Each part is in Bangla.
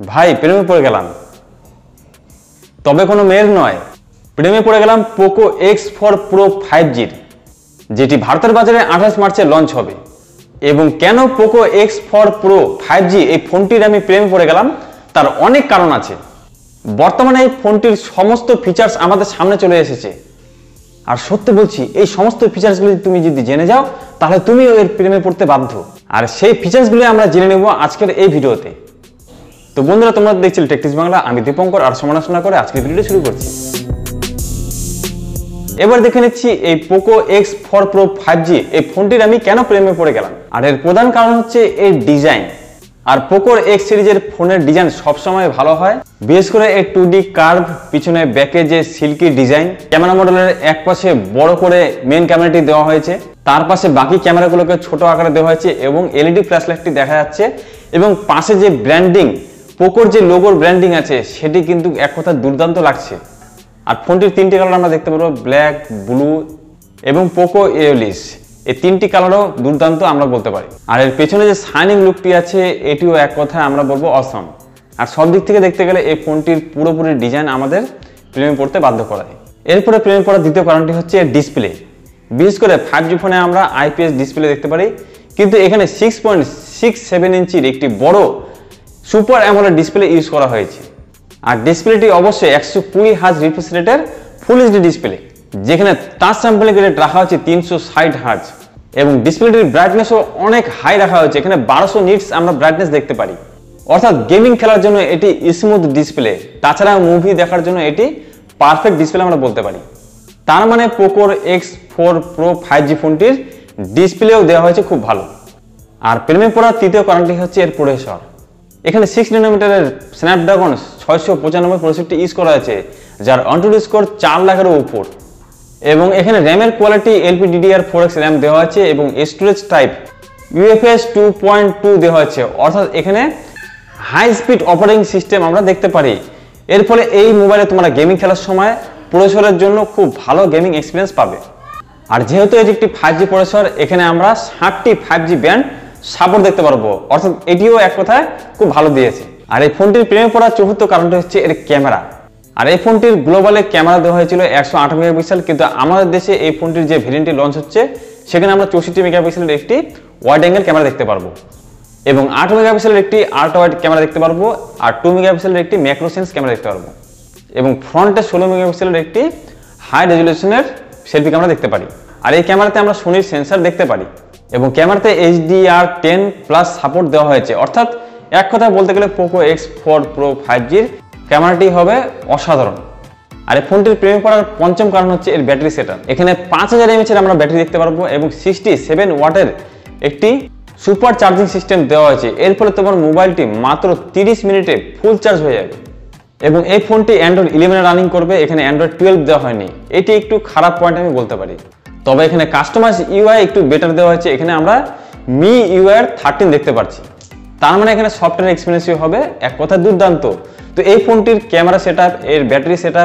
ভাই, প্রেমে পড়ে গেলাম। তবে কোনো মেয়ের নয়। প্রেমে পড়ে গেলাম Poco X four Pro five জির যেটি ভারতের বাজারে আঠাশ মার্চে লঞ্চ হবে। এবং কেন Poco X four Pro five G এই ফোনটির আমি প্রেমে পড়ে গেলাম, তার অনেক কারণ আছে। বর্তমানে এই ফোনটির সমস্ত ফিচার্স আমাদের সামনে চলে এসেছে। আর সত্যি বলছি, এই সমস্ত ফিচার্সগুলি তুমি যদি জেনে যাও, তাহলে তুমিও এর প্রেমে পড়তে বাধ্য। আর সেই ফিচার্সগুলি আমরা জেনে নেব আজকের এই ভিডিওতে। তো বন্ধুরা, তোমরা দেখছিলে টেকটিস বাংলা আমি দীপঙ্কর আর সমালোচনা করে আজকের ভিডিওটি শুরু করছি। এবার দেখে নিচ্ছি এই Poco X four Pro five G এই ফোনটির আমি কেন প্রেমে পড়ে গেলাম? আর এর প্রধান কারণ হচ্ছে এর ডিজাইন আর পোকোর এক্স সিরিজের ফোনের ডিজাইন সবসময় ভালো হয়, বিশেষ করে এই টু ডি কার্ভ পিছনে ব্যাকে যে সিল্কি ডিজাইন ক্যামেরা মডেলের এক পাশে বড় করে মেন ক্যামেরাটি দেওয়া হয়েছে, তার পাশে বাকি ক্যামেরাগুলোকে ছোট আকারে দেওয়া হয়েছে এবং এলইডি ফ্ল্যাশ লাইটটি দেখা যাচ্ছে এবং পাশে যে ব্র্যান্ডিং পোকোর যে লোগোর ব্র্যান্ডিং আছে, সেটি কিন্তু এক কথা দুর্দান্ত লাগছে। আর ফোনটির তিনটি কালার আমরা দেখতে পারব ব্ল্যাক ব্লু এবং পোকো এওলিস এই তিনটি কালারও দুর্দান্ত আমরা বলতে পারি। আর এর পেছনে যে শাইনিং লুকটি আছে, এটিও এক কথায় আমরা বলব অসম আর সব দিক থেকে দেখতে গেলে এই ফোনটির পুরোপুরি ডিজাইন আমাদের প্রেমে পড়তে বাধ্য করায়। এরপরে প্রেমে পড়ার দ্বিতীয় কারণটি হচ্ছে এর ডিসপ্লে বিশেষ করে ফাইভ জি ফোনে আমরা আইপিএস ডিসপ্লে দেখতে পারি। কিন্তু এখানে সিক্স পয়েন্ট সিক্স সেভেন ইঞ্চির একটি বড় সুপার অ্যামোলেড ডিসপ্লে ইউজ করা হয়েছে। আর ডিসপ্লেটি অবশ্যই একশো কুড়ি হাজ রিফ্রেশ রেটের ফুল এইচডি ডিসপ্লে যেখানে টাচ স্যাম্পলিং রেট রাখা হয়েছে তিনশো ষাট হাজ এবং ডিসপ্লেটির ব্রাইটনেসও অনেক হাই রাখা হয়েছে, এখানে বারোশো নিটস আমরা ব্রাইটনেস দেখতে পারি। অর্থাৎ গেমিং খেলার জন্য এটি স্মুথ ডিসপ্লে তাছাড়া মুভি দেখার জন্য এটি পারফেক্ট ডিসপ্লে আমরা বলতে পারি। তার মানে পোকোর X four Pro five G ফোনটির ডিসপ্লেও দেওয়া হয়েছে খুব ভালো। আর প্রেমে পড়ার তৃতীয় কারণটি হচ্ছে এর প্রসেসর। এখানে সিক্স নানোমিটারের স্ন্যাপড্রাগন ছয়শো পঁচানব্বই প্রসেসরটি ইউজ করা আছে যার অন্টুডি স্কোর চার লাখেরও উপর। এবং এখানে র্যামের quality LP DDR four X RAM দেওয়া আছে এবং storage type UFS two point two দেওয়া আছে অর্থাৎ এখানে হাই স্পিড অপারেটিং সিস্টেম আমরা দেখতে পারি। এর ফলে এই মোবাইলে তোমরা গেমিং খেলার সময় প্রসেসরের জন্য খুব ভালো গেমিং এক্সপিরিয়েন্স পাবে। আর যেহেতু এটি একটি ফাইভ জি প্রসেসর এখানে আমরা ষাটটি ফাইভ জি ব্যান্ড সাপোর্ট দেখতে পারব। অর্থাৎ এটিও এক কথায় খুব ভালো দিয়েছে। আর এই ফোনটির প্রেমে পড়ার চতুর্থ কারণটি হচ্ছে এর ক্যামেরা। আর এই ফোনটির গ্লোবালে ক্যামেরা দেওয়া হয়েছিল একশো আট মেগাপিক্সেল, কিন্তু আমাদের দেশে এই ফোনটির যে ভেরিয়েন্টটি লঞ্চ হচ্ছে, সেখানে আমরা চৌষট্টি মেগাপিক্সেলের একটি ওয়াইড অ্যাঙ্গেল ক্যামেরা দেখতে পারব। এবং আট মেগাপিক্সেলের একটি আল্ট্রা ওয়াইড ক্যামেরা দেখতে পারব, আর টু মেগাপিক্সেলের একটি ম্যাক্রোসেন্স ক্যামেরা দেখতে পারব। এবং ফ্রন্টে ষোলো মেগাপিক্সেলের একটি হাই রেজলিউশনের সেলফি ক্যামেরা দেখতে পারি। আর এই ক্যামেরাতে আমরা সোনির সেন্সার দেখতে পারি। এবং ক্যামেরাতে এইচডিআর টেন প্লাস সাপোর্ট দেওয়া হয়েছে। অর্থাৎ এক কথায় বলতে গেলে Poco X four Pro five জির ক্যামেরাটি হবে অসাধারণ। আর এই ফোনটির প্রেমে পড়ার পঞ্চম কারণ হচ্ছে এর ব্যাটারি সেটআপ এখানে পাঁচ হাজার এমএচের আমরা ব্যাটারি দেখতে পারব এবং সিক্সটি সেভেন ওয়াটের একটি সুপার চার্জিং সিস্টেম দেওয়া হয়েছে। এর ফলে তোমার মোবাইলটি মাত্র তিরিশ মিনিটে ফুল চার্জ হয়ে যাবে। এবং এই ফোনটি অ্যান্ড্রয়েড ইলেভেনে রানিং করবে। এখানে অ্যান্ড্রয়েড টুয়েলভ দেওয়া হয়নি। এটি একটু খারাপ পয়েন্ট আমি বলতে পারি। তবে এখানে কাস্টমাইজ ইউআই একটু বেটার দেওয়া হয়েছে। এখানে আমরা মি ইউআই থার্টিন দেখতে পাচ্ছি তার মানে এখানে সফটওয়্যার এক্সপিরিয়েন্সই হবে। এক কথা দুর্দান্ত। তো এই ফোনটির ক্যামেরা সেট এর ব্যাটারি সেট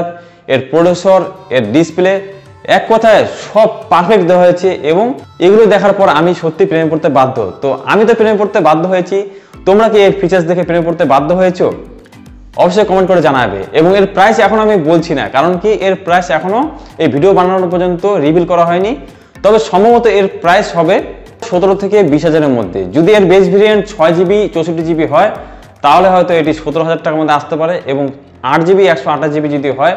এর প্রসেসর এর ডিসপ্লে এক কথায় সব পারফেক্ট দেওয়া হয়েছে এবং এগুলো দেখার পর আমি সত্যি প্রেমে পড়তে বাধ্য। তো আমি তো প্রেমে পড়তে বাধ্য হয়েছি। তোমরা কি এর ফিচার্স দেখে প্রেমে পড়তে বাধ্য হয়েছো? অবশ্যই কমেন্ট করে জানাবে। এবং এর প্রাইস এখন আমি বলছি না, কারণ কি এর প্রাইস এখনও এই ভিডিও বানানোর পর্যন্ত রিভিল করা হয়নি। তবে সম্ভবত এর প্রাইস হবে সতেরো থেকে বিশ হাজারের মধ্যে। যদি এর বেস ভেরিয়েন্ট ছয় জিবি চৌষট্টি জিবি হয়, তাহলে হয়তো এটি সতেরো হাজার টাকার মধ্যে আসতে পারে এবং আট জিবি একশো আঠাশ জিবি যদি হয়,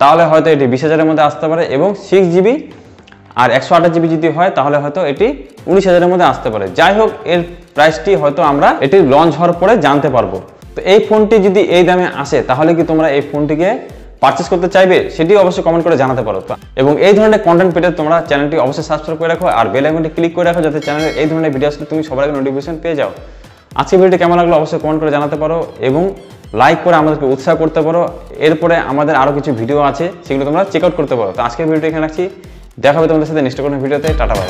তাহলে হয়তো এটি বিশ হাজারের মধ্যে আসতে পারে এবং সিক্স জিবি আর একশো আঠাশ জিবি যদি হয়, তাহলে হয়তো এটি উনিশ হাজারের মধ্যে আসতে পারে। যাই হোক, এর প্রাইসটি হয়তো আমরা এটি লঞ্চ হওয়ার পরে জানতে পারব। তো এই ফোনটি যদি এই দামে আসে, তাহলে কি তোমরা এই ফোনটিকে পারচেস করতে চাইবে? সেটি অবশ্যই কমেন্ট করে জানাতে পারো। এবং এই ধরনের কন্টেন্ট পেতে তোমরা চ্যানেলটি অবশ্যই সাবস্ক্রাইব করে রাখো আর বেল আইকনটি ক্লিক করে রাখো যাতে চ্যানেলের এই ধরনের ভিডিও আসলে তুমি সবার আগে নোটিফিকেশন পেয়ে যাও। আজকে ভিডিওটি কেমন লাগল অবশ্যই কমেন্ট করে জানাতে পারো এবং লাইক করে আমাদেরকে উৎসাহ করতে পারো। এরপরে আমাদের আরও কিছু ভিডিও আছে, সেগুলো তোমরা চেক আউট করতে পারো। তো আজকের ভিডিওটি এখানে রাখছি। দেখা হবে তোমাদের সাথে নেক্সট কোনো ভিডিওতে টাটা বাই